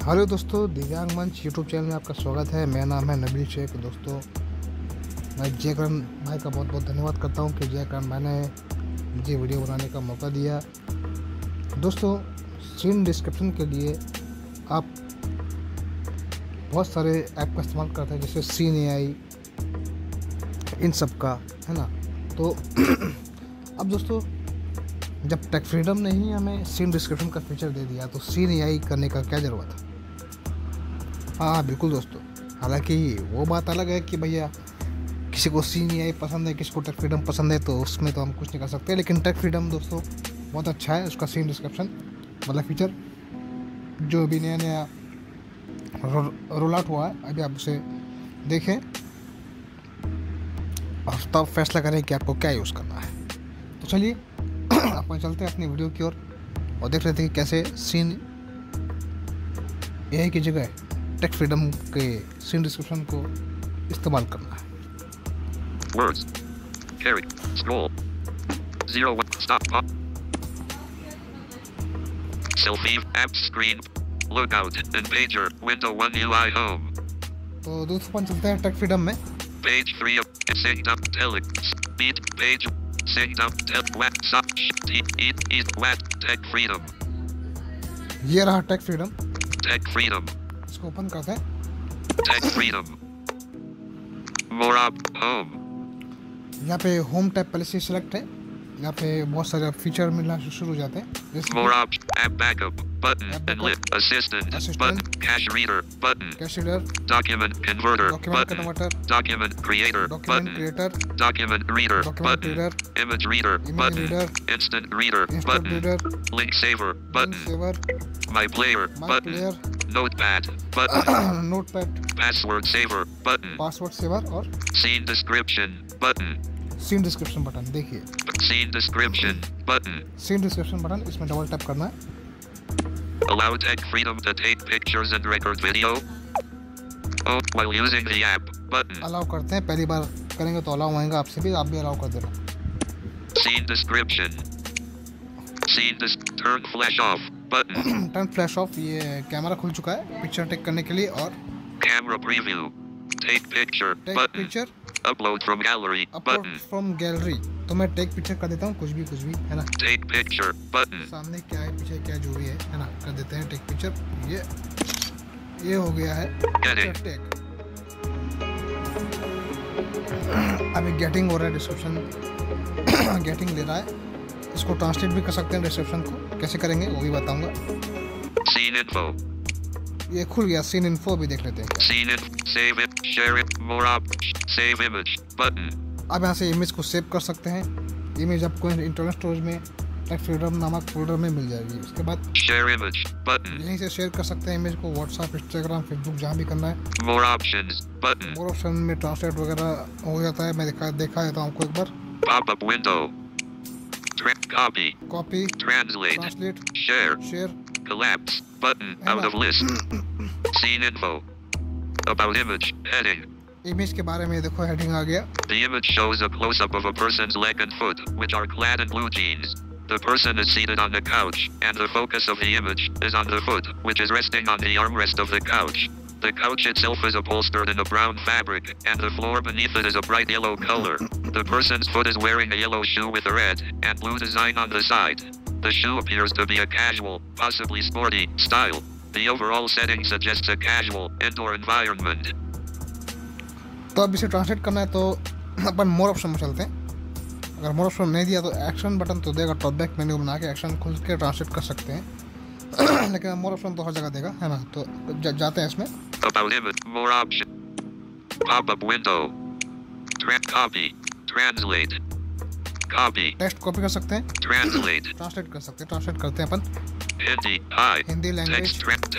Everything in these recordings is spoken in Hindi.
हेलो दोस्तों, दिव्यांग मंच यूट्यूब चैनल में आपका स्वागत है। मेरा नाम है नबील शेख। दोस्तों, मैं जयकरण भाई का बहुत बहुत धन्यवाद करता हूँ कि जयकरण भाई ने मुझे वीडियो बनाने का मौका दिया। दोस्तों सीन डिस्क्रिप्शन के लिए आप बहुत सारे ऐप का इस्तेमाल करते हैं, जैसे सीन ए आई इन सब का, है ना? तो अब दोस्तों, जब टेक फ्रीडम ने ही हमें सीन डिस्क्रिप्शन का फीचर दे दिया तो सीन ए आई करने का क्या ज़रूरत है? हाँ बिल्कुल दोस्तों। हालाँकि वो बात अलग है कि भैया किसी को सीन ए पसंद है किसी को टेक फ्रीडम पसंद है तो उसमें तो हम कुछ नहीं कर सकते। लेकिन टेक फ्रीडम दोस्तों बहुत अच्छा है उसका सीन डिस्क्रिप्शन वाला फीचर जो अभी नया नया रोल आउट हुआ है अभी आप उसे देखें और तब फैसला करें कि आपको क्या यूज़ करना है। तो चलिए अपन चलते हैं अपनी वीडियो की ओर और, और देख लेते हैं कि कैसे सीन ए की जगह टेक फ्रीडम के सीन डिस्क्रिप्शन को इस्तेमाल करना है Words. Carry. Scroll. Zero one. Stop. Pop. Selfie. App screen. Lookout. And pager. Window 1 UI home. तो दोस्तों अपन चलते हैं टेक फ्रीडम में Page 3 of Sync up Telex. Beat. Page. Sync up. Sup. Eat. Eat. Eat. Tech Freedom. ये रहा टेक फ्रीडम Tech Freedom. इसको ओपन करते हैं. यहाँ पे होम टैब पहले से सिलेक्ट है। यहाँ पे बहुत सारे फीचर मिलना शुरू हो जाते हैं। जैसे Button. Saver. Button. Notepad. Button. Notepad Password saver. Button. Password saver और Scene description. Button. Scene description button देखिए Scene description. Button. Scene description button इसमें डबल टैप करना है Allow tech freedom to take pictures and record video. Oh, while using the app. Button. Allow करते हैं पहली बार करेंगे तो अलाउ आएगा आपसे भी आप भी अलाउ कर देना Scene description. Scene dis- turn flash off. Button. Flash off ये कैमरा खुल चुका है पिक्चर टेक करने के लिए और Camera preview. Take picture. Take Button. Picture Upload from gallery. Upload Button. From gallery तो मैं टेक पिक्चर कर देता हूँ कुछ भी कुछ भी है ना Take picture. Button. सामने क्या है पीछे क्या जो भी है है ना कर देते हैं टेक पिक्चर ये ये हो गया है टेक अभी गेटिंग हो रहा है डिस्क्रिप्शन गेटिंग ले रहा है इसको ट्रांसलेट भी कर सकते हैं डिस्क्रिप्शन को कैसे करेंगे वो भी बताऊँगा. ये खुल गया सीन इन्फो भी देख लेते हैं it. Save it. Share it. More up. Save image. Button. अब यहाँ से इमेज को सेव कर सकते हैं इमेज आपको इंटरनेट स्टोरेज में टेक फ्रीडम नामक फोल्डर में मिल जाएगी उसके बाद Share image. Button. यहीं से शेयर कर सकते हैं इमेज को व्हाट्सएप इंस्टाग्राम फेसबुक जहाँ भी करना है More options. Button. More option में ट्रांसलेट वगैरह हो जाता है मैं दिखा देखा देता हूँ आपको एक बार up window. Tra- copy. Copy Translate. Translate Share. Share Collapse. Button. Out of list. Scene info. About image. Heading. Image के बारे में देखो हेडिंग आ गया The image shows a close-up of a person's leg and foot, which are clad in blue jeans. The person is seated on the couch, and the focus of the image is on the foot, which is resting on the armrest of the couch. The couch itself is upholstered in a brown fabric, and the floor beneath it is a bright yellow color. The person's foot is wearing a yellow shoe with a red and blue design on the side. The shoe appears to be a casual, possibly sporty, style. The overall setting suggests a casual, indoor environment. तो अब इसे ट्रांसलेट करना है तो अपन मोर ऑप्शन में चलते हैं अगर मोर ऑप्शन नहीं दिया तो एक्शन बटन तो देगा टॉप बैक मेन्यू बना के एक्शन खुल के ट्रांसलेट कर सकते हैं लेकिन मोर ऑप्शन तो हर जगह देगा है ना? तो जा, जाते हैं इसमें। टेक्स्ट कॉपी कर सकते हैं। ट्रांसलेट ट्रांसलेट कर सकते हैं ट्रांसलेट करते हैं अपन। हिंदी लैंग्वेज ट्रांसलेट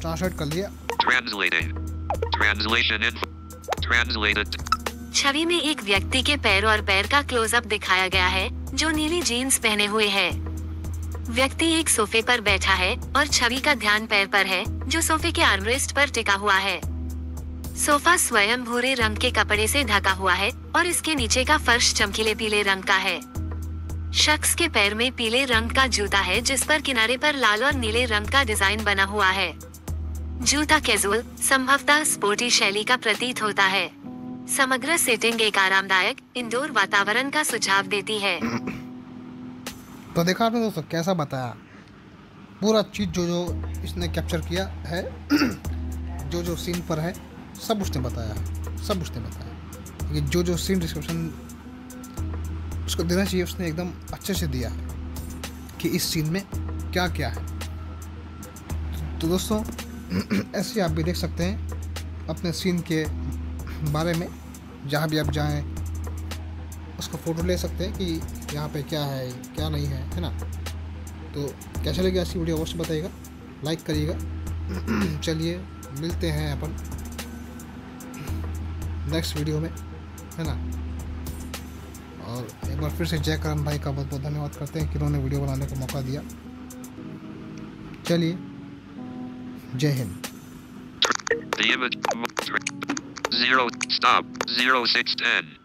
ट्रांसलेट कर लिया ट्रांसलेटिंग ट्रांसलेशन इन ट्रांसलेटेड छवि में एक व्यक्ति के पैरों और पैर का क्लोजअप दिखाया गया है। जो नीली जीन्स पहने हुए है। व्यक्ति एक सोफे पर बैठा है और छवि का ध्यान पैर पर है, जो सोफे के आर्मरेस्ट पर टिका हुआ है। सोफा स्वयं भूरे रंग के कपड़े से ढका हुआ है और इसके नीचे का फर्श चमकीले पीले रंग का है। शख्स के पैर में पीले रंग का जूता है, जिस पर किनारे पर लाल और नीले रंग का डिज़ाइन बना हुआ है। जूता कैजुअल, संभवतः स्पोर्टी शैली का प्रतीत होता है। समग्र सेटिंग एक आरामदायक इंडोर वातावरण का सुझाव देती है। तो देखा आपने दोस्तों, कैसा बताया? पूरा चीज़ जो जो इसने कैप्चर किया है जो जो सीन पर है, सब उसने बताया सब उसने बताया ये जो जो सीन डिस्क्रिप्शन उसको देना चाहिए, उसने एकदम अच्छे से दिया कि इस सीन में क्या क्या है। तो दोस्तों, ऐसे आप भी देख सकते हैं, अपने सीन के बारे में, जहाँ भी आप जाएँ, उसका फ़ोटो ले सकते हैं कि यहाँ पे क्या है, क्या नहीं है है ना? तो कैसे लगे ऐसी वीडियो अवश्य बताइएगा। लाइक करिएगा। चलिए, मिलते हैं अपन नेक्स्ट वीडियो में, है ना? और एक बार फिर से जय करण भाई का बहुत बहुत धन्यवाद करते हैं कि उन्होंने वीडियो बनाने का मौका दिया। चलिए, जय Hind. image. Zero. Stop. Zero six ten.